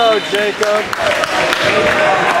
Go, Jacob.